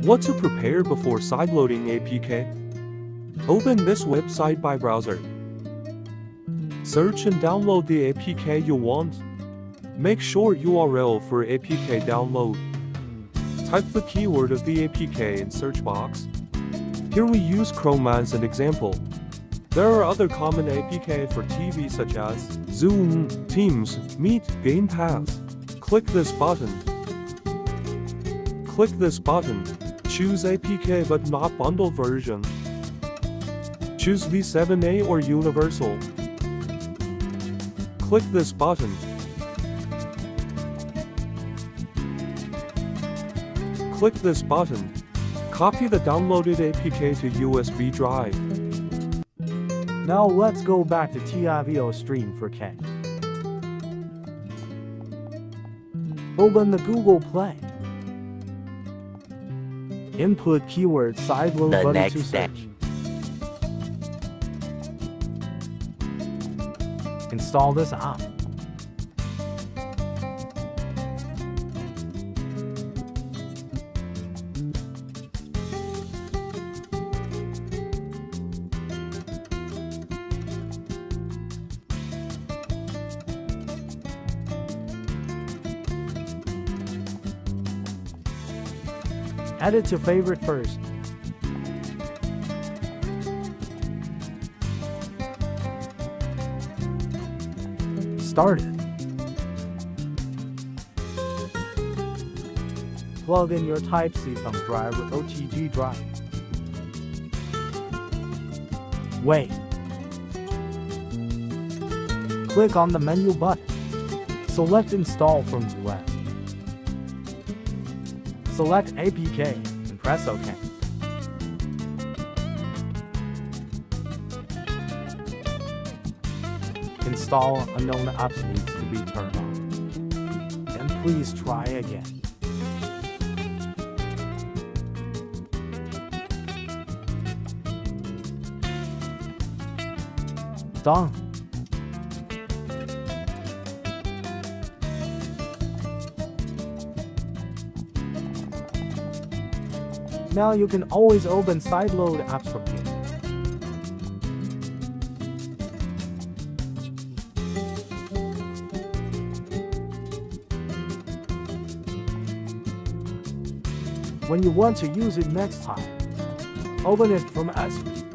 What to prepare before sideloading APK? Open this website by browser. Search and download the APK you want. Make sure URL for APK download. Type the keyword of the APK in search box. Here we use Chrome as an example. There are other common APK for TV such as Zoom, Teams, Meet, Game Pass. Click this button. Click this button. Choose APK but not bundle version. Choose V7A or Universal. Click this button. Click this button. Copy the downloaded APK to USB drive. Now let's go back to TiVo Stream 4K. Open the Google Play. Input keyword sideload The button to search. Install this app. Edit your favorite first. Start it. Plug in your Type-C thumb drive or OTG drive. Wait. Click on the menu button. Select Install from US. Select APK and press OK. Install unknown apps needs to be turned on. Then please try again. Done. Now you can always open sideload apps from here. When you want to use it next time, open it from S.